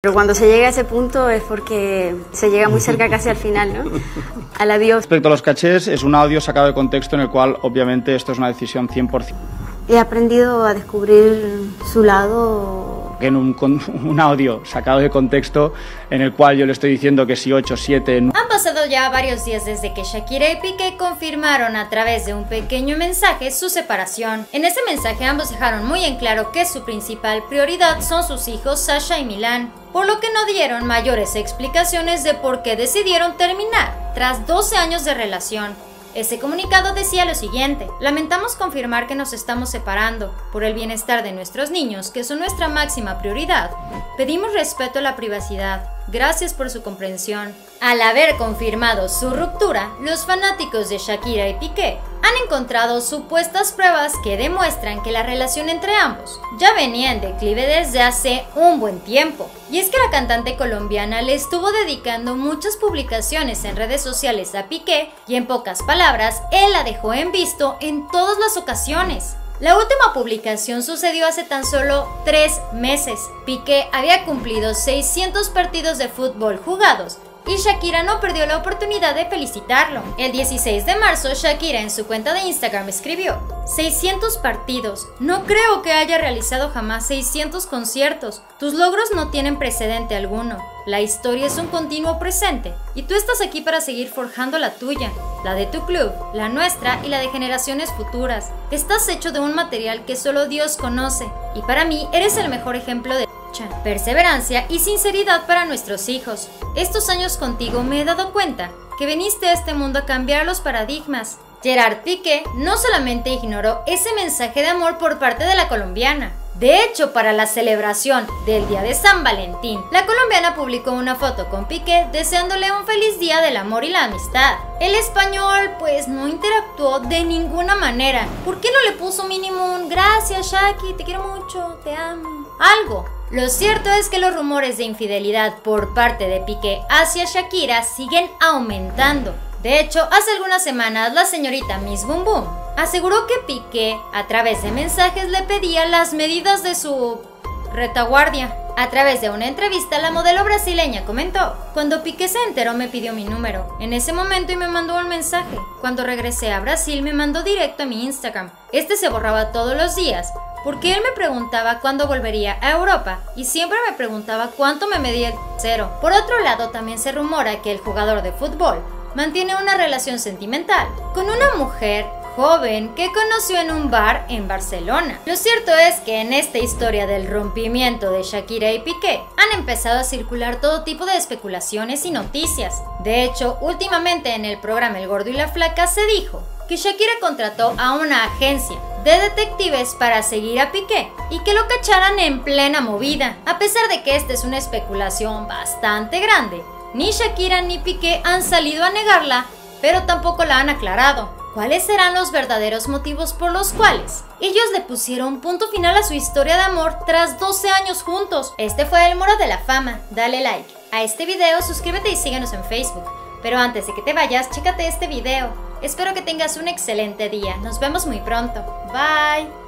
Pero cuando se llega a ese punto es porque se llega muy cerca casi al final, ¿no? Al adiós. Respecto a los cachés, es un audio sacado de contexto en el cual obviamente esto es una decisión 100%. He aprendido a descubrir su lado En un, con- un audio sacado de contexto en el cual yo le estoy diciendo que si 8, 7, Han pasado ya varios días desde que Shakira y Piqué confirmaron a través de un pequeño mensaje su separación. En ese mensaje ambos dejaron muy en claro que su principal prioridad son sus hijos Sasha y Milán, por lo que no dieron mayores explicaciones de por qué decidieron terminar tras 12 años de relación. Ese comunicado decía lo siguiente, lamentamos confirmar que nos estamos separando por el bienestar de nuestros niños, que son nuestra máxima prioridad. Pedimos respeto a la privacidad. Gracias por su comprensión. Al haber confirmado su ruptura, los fanáticos de Shakira y Piqué han encontrado supuestas pruebas que demuestran que la relación entre ambos ya venía en declive desde hace un buen tiempo. Y es que la cantante colombiana le estuvo dedicando muchas publicaciones en redes sociales a Piqué y en pocas palabras, él la dejó en visto en todas las ocasiones. La última publicación sucedió hace tan solo tres meses. Piqué había cumplido 600 partidos de fútbol jugados y Shakira no perdió la oportunidad de felicitarlo. El 16 de marzo, Shakira en su cuenta de Instagram escribió, 600 partidos. No creo que haya realizado jamás 600 conciertos. Tus logros no tienen precedente alguno. La historia es un continuo presente y tú estás aquí para seguir forjando la tuya, la de tu club, la nuestra y la de generaciones futuras. Estás hecho de un material que solo Dios conoce y para mí eres el mejor ejemplo de perseverancia y sinceridad para nuestros hijos. Estos años contigo me he dado cuenta que viniste a este mundo a cambiar los paradigmas. Gerard Piqué no solamente ignoró ese mensaje de amor por parte de la colombiana, de hecho, para la celebración del Día de San Valentín, la colombiana publicó una foto con Piqué deseándole un feliz día del amor y la amistad. El español pues no interactuó de ninguna manera. ¿Por qué no le puso mínimo un gracias Shaki, te quiero mucho, te amo? Algo. Lo cierto es que los rumores de infidelidad por parte de Piqué hacia Shakira siguen aumentando. De hecho, hace algunas semanas la señorita Miss Boom Boom aseguró que Piqué, a través de mensajes, le pedía las medidas de su retaguardia. A través de una entrevista, la modelo brasileña comentó, cuando Piqué se enteró me pidió mi número, en ese momento y me mandó un mensaje. Cuando regresé a Brasil me mandó directo a mi Instagram. Este se borraba todos los días, porque él me preguntaba cuándo volvería a Europa y siempre me preguntaba cuánto me medía el cero. Por otro lado, también se rumora que el jugador de fútbol mantiene una relación sentimental con una mujer joven que conoció en un bar en Barcelona. Lo cierto es que en esta historia del rompimiento de Shakira y Piqué han empezado a circular todo tipo de especulaciones y noticias. De hecho, últimamente en el programa El Gordo y la Flaca se dijo que Shakira contrató a una agencia de detectives para seguir a Piqué y que lo cacharan en plena movida. A pesar de que esta es una especulación bastante grande, ni Shakira ni Piqué han salido a negarla, pero tampoco la han aclarado. ¿Cuáles serán los verdaderos motivos por los cuales ellos le pusieron punto final a su historia de amor tras 12 años juntos? Este fue el Moro de la Fama. Dale like a este video, suscríbete y síguenos en Facebook. Pero antes de que te vayas, chécate este video. Espero que tengas un excelente día. Nos vemos muy pronto. Bye.